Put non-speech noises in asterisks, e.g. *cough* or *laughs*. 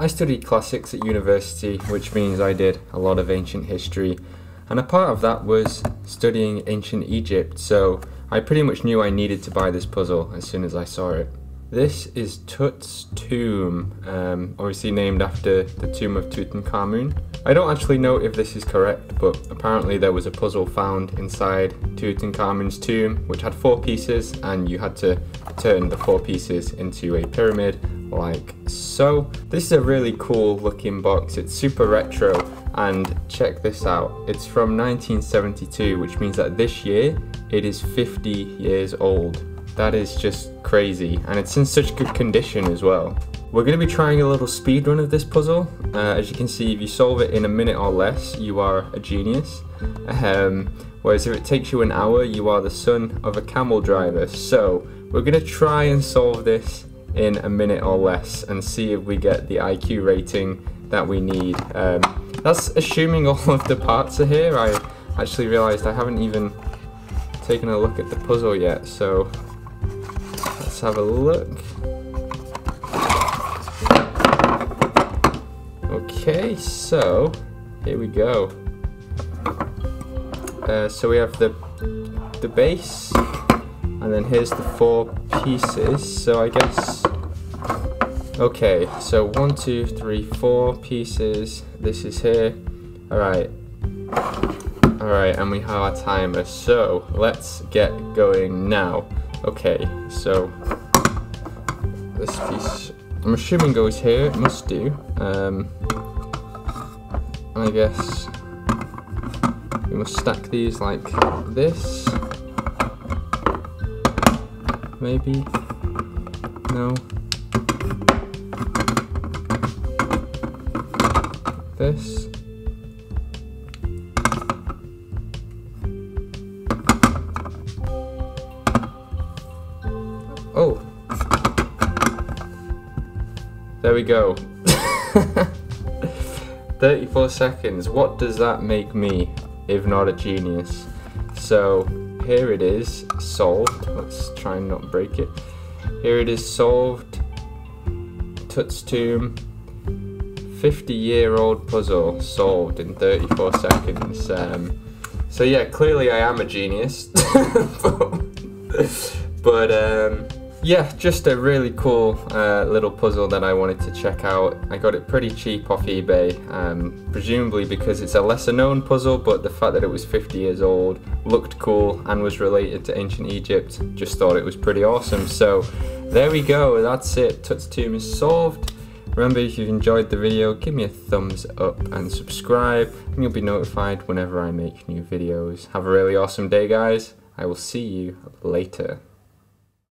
I studied classics at university, which means I did a lot of ancient history, and a part of that was studying ancient Egypt, so I pretty much knew I needed to buy this puzzle as soon as I saw it. This is Tut's tomb, um, obviously named after the tomb of Tutankhamun. I don't actually know if this is correct, but apparently there was a puzzle found inside Tutankhamun's tomb which had four pieces and you had to turn the four pieces into a pyramid like so. This is a really cool looking box, it's super retro and check this out. It's from 1972 which means that this year it is 50 years old. That is just crazy, and it's in such good condition as well. We're going to be trying a little speed run of this puzzle. Uh, as you can see, if you solve it in a minute or less, you are a genius. Um, whereas if it takes you an hour, you are the son of a camel driver. So, we're going to try and solve this in a minute or less and see if we get the IQ rating that we need. Um, that's assuming all of the parts are here. I actually realised I haven't even taken a look at the puzzle yet, so let's have a look. Okay, so here we go. Uh, so we have the the base, and then here's the four pieces. So I guess. Okay, so one, two, three, four pieces. This is here. All right. All right, and we have our timer. So let's get going now. Okay, so this piece, I'm assuming goes here. It must do. Um, I guess we must stack these like this. Maybe. No. This. Oh. There we go. *laughs* 34 seconds. What does that make me, if not a genius? So, here it is, solved. Let's try and not break it. Here it is solved. Tut's tomb. 50 year old puzzle solved in 34 seconds. Um, so yeah, clearly I am a genius. but, *laughs* but um, yeah, just a really cool uh, little puzzle that I wanted to check out. I got it pretty cheap off eBay, um, presumably because it's a lesser known puzzle, but the fact that it was 50 years old, looked cool, and was related to ancient Egypt, just thought it was pretty awesome. So there we go, that's it. Tut's Tomb is solved. Remember, if you've enjoyed the video, give me a thumbs up and subscribe, and you'll be notified whenever I make new videos. Have a really awesome day, guys. I will see you later.